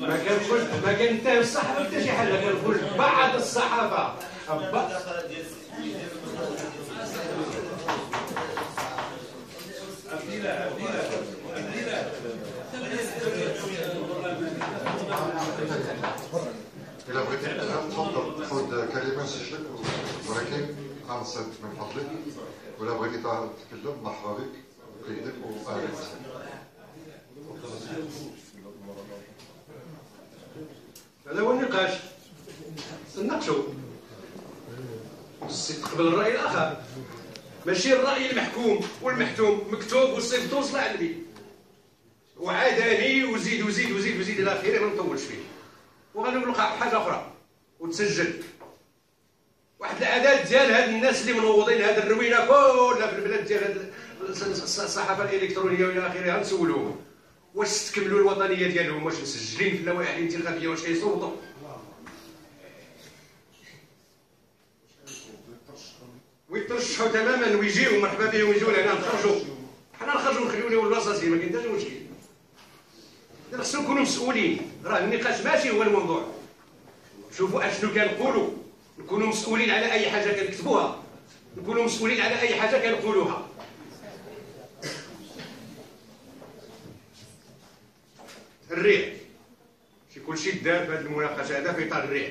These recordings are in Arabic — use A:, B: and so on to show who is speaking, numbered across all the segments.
A: ما كنقول ما كنتهم الصحافه حتى شي حاجة كنقول بعض الصحافه ب-
B: إلا بغيتي تفضل. خذ كلمة سجلك ولكن أنصت من فضلك. ولا بغيتي تتكلم مرحبا بك. وقيدك
A: هذا هو النقاش. نناقشوا تقبل الرأي الآخر. ماشي الرأي المحكوم والمحتوم مكتوب والصيفط وصل على البيت وعاداني وزيد وزيد وزيد وزيد إلى آخره ما نطولش فيه. وغادي نقول لك حاجة أخرى. وتسجل. واحد العدد ديال هاد الناس اللي منوضين هاد الروينة كلها في البلاد ديال هاد الصحافة الإلكترونية وإلى آخره غنسولوهم واش استكملوا الوطنية ديالهم؟ واش مسجلين في اللوائح الانتخابية؟ واش كيصوتوا؟ ويترشحوا تماما ويجيو مرحبا بهم ويجيو لهنا نخرجوا. حنا نخرجوا نخليو لهم البلاصه ما كاين حتى مشكل. خصنا نكونوا مسؤولين. راه النقاش ماشي هو الموضوع. شوفوا أشنو كنقولوا. نكونوا مسؤولين على أي حاجة كنكتبوها نكونوا مسؤولين على أي حاجة كنقولوها. الريح. شي كلشي دار في هذه المناقشة. هذا في إطار الريح.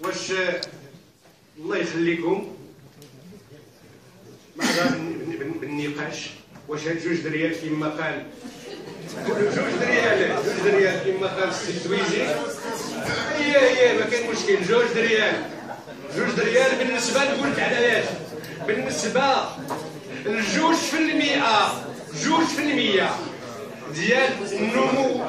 A: واش الله يخليكم مع بالنقاش؟ واش هاد جوج دريال كما قال جوج دريال جوج دريال كما قال السي تويزي هي هي ما كاين مشكل. جوج دريال. جوج دريال بالنسبة لقلت علاش. بالنسبة لجوج في المئة. جوج في المئة. ديال النمو